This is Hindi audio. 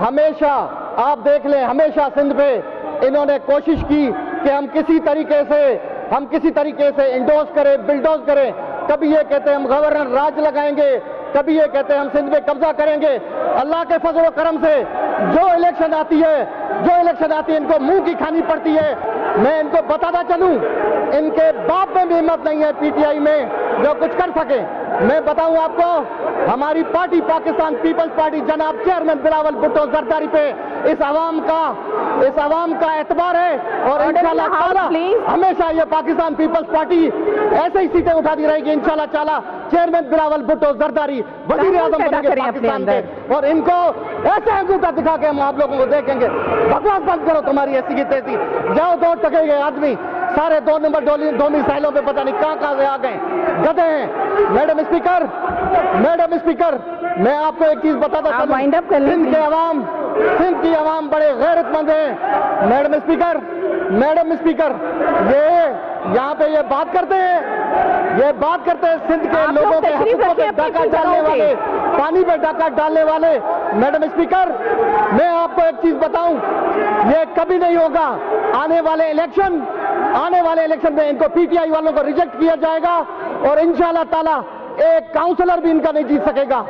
हमेशा आप देख लें, हमेशा सिंध पे इन्होंने कोशिश की कि हम किसी तरीके से, हम किसी तरीके से इंडोज करें बिल्डोज करें। कभी ये कहते हैं हम गवर्नर राज लगाएँगे, कभी ये कहते हैं हम सिंध में कब्जा करेंगे। अल्लाह के फजल करम से जो इलेक्शन आती है, जो इलेक्शन आती है, इनको मुँह की खानी पड़ती है। मैं इनको बताता चलूँ, इनके बाप में भी हिम्मत नहीं है पीटीआई में जो कुछ कर सके। मैं बताऊँ आपको हमारी पार्टी पाकिस्तान पीपल्स पार्टी जनाब चेयरमैन बिलावल भुट्टो जरदारी पे इस आवाम का इस आवाम का एतबार है और इंशाल्लाह ताला हमेशा ये पाकिस्तान पीपल्स पार्टी ऐसे ही सीटें उठाती रहेगी इंशाल्लाह ताला। चेयरमैन बिलावल भुट्टो जरदारी वज़ीर आज़म बनेंगे पाकिस्तान। के और इनको ऐसे अंगूठा दिखा के हम आप लोगों को देखेंगे। बकवास बंद करो तुम्हारी ऐसी की तैसी। जाओ दो टके गए आदमी। सारे दो नंबर डोली दो मिसाइलों पे पता नहीं कहाँ कहाँ से आ गए। गधे हैं मैडम स्पीकर मैडम स्पीकर मैं आपको एक चीज़ बताता चलूँ। कर सिंध के आवाम अवाम सिंध की अवाम बड़े गैरतमंद हैं। मैडम स्पीकर मैडम स्पीकर ये यहाँ पे ये बात करते हैं। ये बात करते हैं सिंध के लोगों के हकूकों पे डाका डालने वाले पानी पे डाका डालने वाले मैडम स्पीकर मैं आपको एक चीज़ बताऊँ ये कभी नहीं होगा। आने वाले इलेक्शन आने वाले इलेक्शन में इनको पीटीआई वालों को रिजेक्ट किया जाएगा और इंशाल्लाह ताला एक काउंसलर भी इनका नहीं जीत सकेगा।